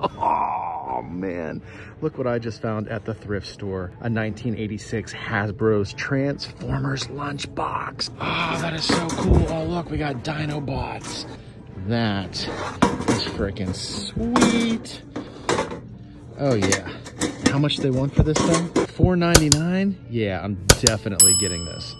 Oh man, look what I just found at the thrift store. A 1986 Hasbro's Transformers lunchbox. Oh, that is so cool. Oh look, we got Dinobots. That is freaking sweet. Oh yeah. How much they want for this thing? $4.99? Yeah, I'm definitely getting this.